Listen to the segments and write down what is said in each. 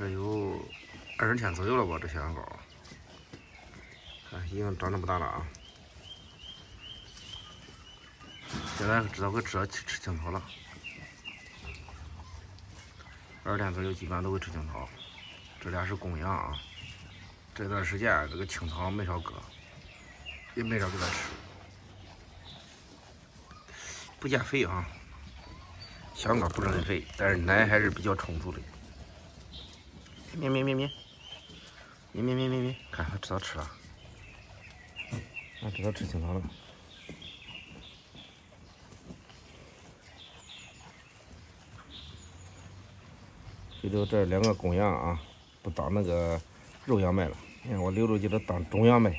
这有二十天左右了吧？这小羊羔，看已经长这么大了啊！现在知道会吃吃吃青草了。二十天左右基本上都会吃青草。这俩是公羊啊。这段时间这个青草没少割，也没少给它吃，不减肥啊。小羊羔不是很肥，但是奶还是比较充足的。咩咩咩咩。咩咩咩咩咩，看它知道吃了，它知道吃青草了。就留这两个公羊啊，不当那个肉羊卖了。你看我留着就这当中羊卖。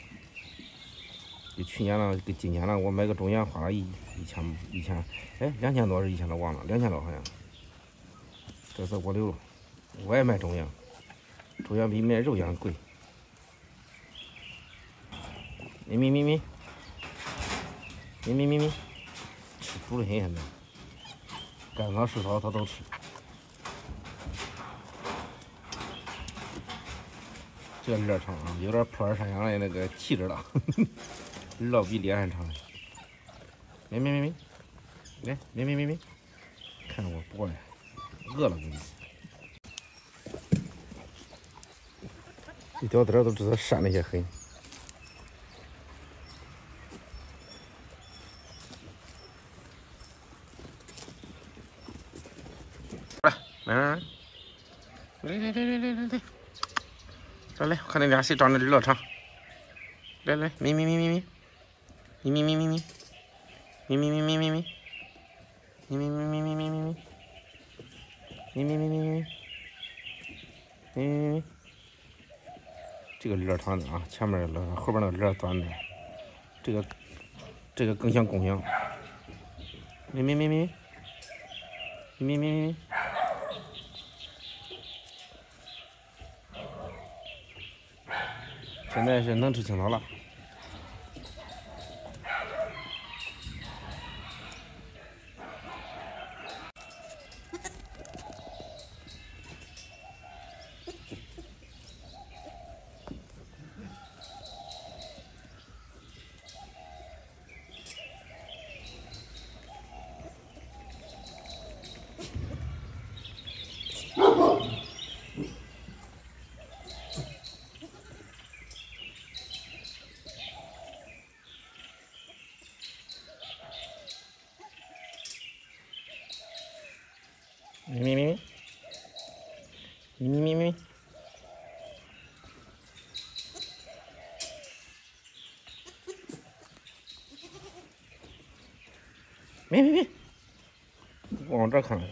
就去年了，跟今年了，我买个中羊花了一一千一千，哎，两千多是一千多忘了，两千多好像。这次我留，我也卖中羊。猪羊比卖肉羊贵。咪咪咪咪，咪咪咪咪，吃足了现在，干草湿草它都吃。这脸长啊，有点普洱山羊的那个气质了，耳朵比脸还长。咪咪咪咪，来咪咪咪咪，看着我过来，饿了给你。一条腿都知道扇那些狠，来。来来来来来来，来。来，我看你俩谁长得的了长，来来咪咪。咪咪咪，咪咪。咪咪咪，咪咪咪。咪咪咪，咪咪咪咪咪。咪咪，咪咪咪咪。咪，咪咪咪。这个脸长的啊，前面那后边那个脸短的，这个这个更像公羊。咪咪咪咪，咪咪咪咪。现在是能吃青草了。咪咪咪咪咪咪咪，咪咪咪，往这看。过